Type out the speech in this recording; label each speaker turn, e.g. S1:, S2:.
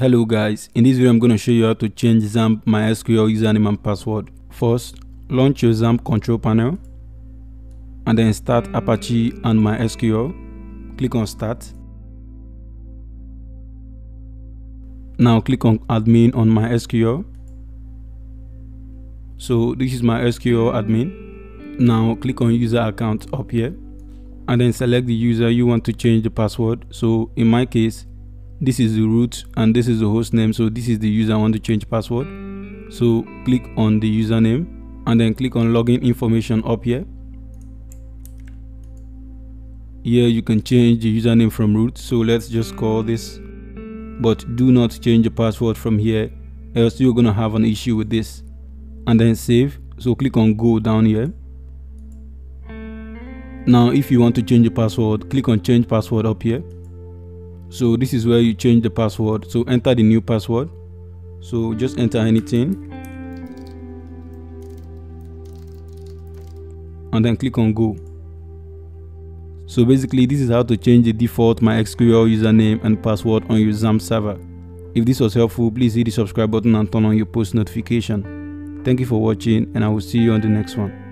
S1: Hello guys, in this video I'm going to show you how to change XAMPP MySQL username and password. First, launch your XAMPP control panel and then start Apache and MySQL. Click on start. Now click on admin on MySQL. So this is MySQL admin. Now click on user account up here and then select the user you want to change the password. So in my case, this is the root and this is the host name so this is the user I want to change password. So click on the username and then click on login information up here. Here you can change the username from root so let's just call this. But do not change the password from here else you're gonna have an issue with this. And then save so click on go down here. Now if you want to change the password click on change password up here so this is where you change the password. So enter the new password. So just enter anything. And then click on go. So basically this is how to change the default MySQL username and password on your XAMPP server. If this was helpful please hit the subscribe button and turn on your post notification. Thank you for watching and i will see you on the next one